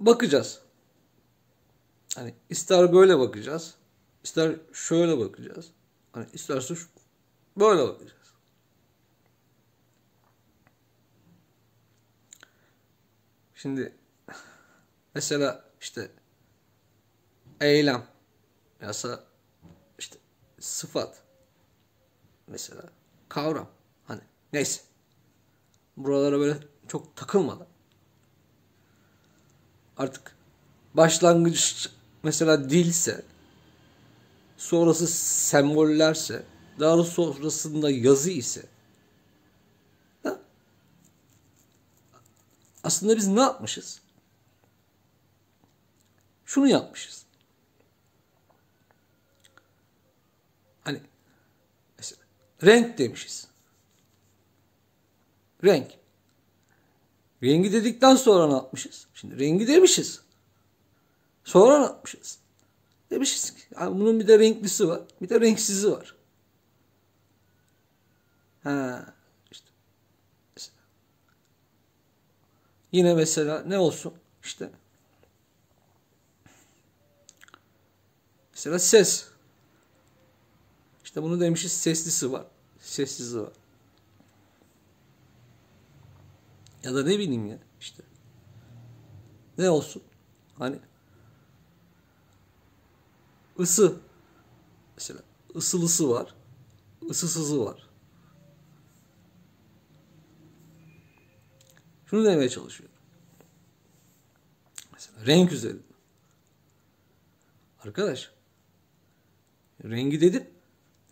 bakacağız. Hani ister böyle bakacağız, ister şöyle bakacağız. Hani isterse şu, böyle bakacağız. Şimdi mesela işte eylem yasa işte sıfat mesela kavram hani neyse buralara böyle çok takılmadan artık başlangıç mesela dilse sonrası sembollerse daha sonrasında yazı ise ha? aslında biz ne yapmışız? Şunu yapmışız. Hani mesela renk demişiz. Renk. Rengi dedikten sonra ne yapmışız? Şimdi rengi demişiz. Sonra ne yapmışız? Demişiz ki yani bunun bir de renklisi var. Bir de renksizi var. Ha, işte. Mesela. Yine mesela ne olsun? İşte Mesela ses. İşte bunu demişiz seslisi var. Sessizi var. Ya da ne bileyim ya işte. Ne olsun? Hani ısı. Mesela ısılısı var. ısısızı var. Şunu demeye çalışıyorum. Mesela renk üzerinde. Arkadaş rengi dedim.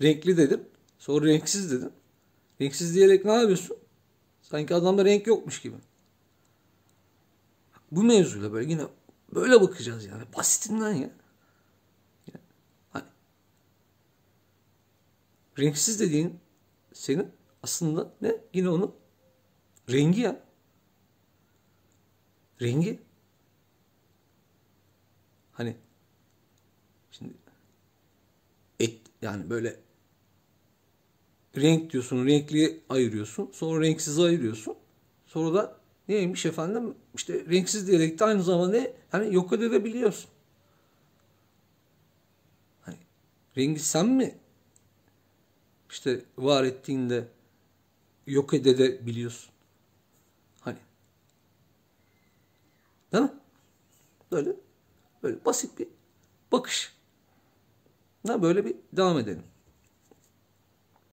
Renkli dedim. Sonra renksiz dedim. Renksiz diyerek ne yapıyorsun? Sanki adamda renk yokmuş gibi. Bu mevzuyla böyle yine böyle bakacağız yani. Basitinden ya. Hani, renksiz dediğin senin aslında ne? Yine onun rengi ya. Rengi. Hani şimdi et yani böyle renk diyorsun, renkli ayırıyorsun. Sonra renksiz ayırıyorsun. Sonra da neymiş efendim? İşte renksiz diyerek de aynı zamanda hani yok edebiliyorsun. Hani rengi sen mi işte var ettiğinde yok edebiliyorsun? Hani değil mi? Böyle böyle basit bir bakış. Ha, böyle bir devam edelim.